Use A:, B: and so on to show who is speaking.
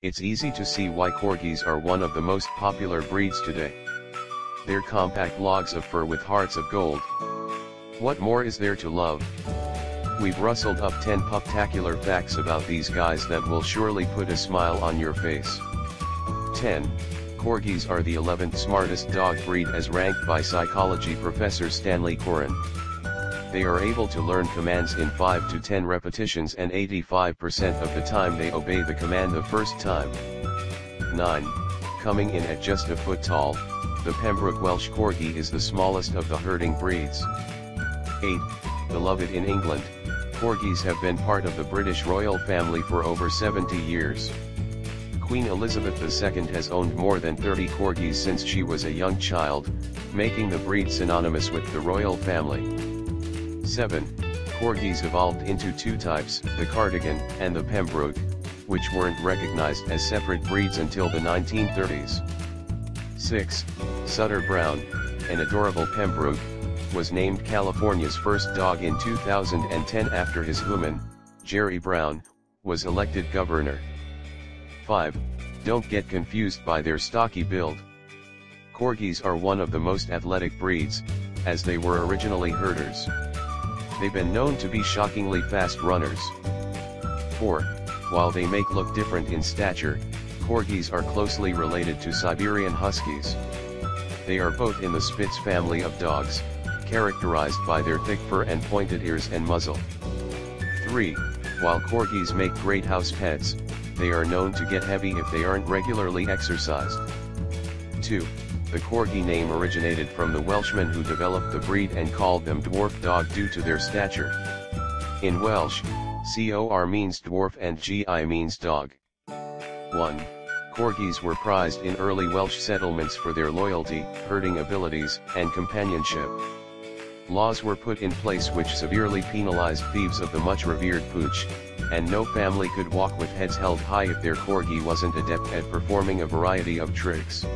A: it's easy to see why corgis are one of the most popular breeds today. They're compact logs of fur with hearts of gold. What more is there to love? We've rustled up 10 puptacular facts about these guys that will surely put a smile on your face. 10. Corgis are the 11th smartest dog breed as ranked by psychology professor Stanley Coren. They are able to learn commands in 5 to 10 repetitions and 85% of the time they obey the command the first time. 9. Coming in at just a foot tall, the Pembroke Welsh Corgi is the smallest of the herding breeds. 8. Beloved in England, Corgis have been part of the British royal family for over 70 years. Queen Elizabeth II has owned more than 30 Corgis since she was a young child, making the breed synonymous with the royal family. 7. Corgis evolved into two types, the Cardigan and the Pembroke, which weren't recognized as separate breeds until the 1930s. 6. Sutter Brown, an adorable Pembroke, was named California's first dog in 2010 after his human, Jerry Brown, was elected governor. 5. Don't get confused by their stocky build. Corgis are one of the most athletic breeds, as they were originally herders. They've been known to be shockingly fast runners. 4. While they make look different in stature, Corgis are closely related to Siberian Huskies. They are both in the Spitz family of dogs, characterized by their thick fur and pointed ears and muzzle. 3. While Corgis make great house pets, they are known to get heavy if they aren't regularly exercised. 2. The Corgi name originated from the Welshmen who developed the breed and called them dwarf dog due to their stature. In Welsh, COR means dwarf and GI means dog. 1. Corgis were prized in early Welsh settlements for their loyalty, herding abilities, and companionship. Laws were put in place which severely penalized thieves of the much revered pooch, and no family could walk with heads held high if their corgi wasn't adept at performing a variety of tricks.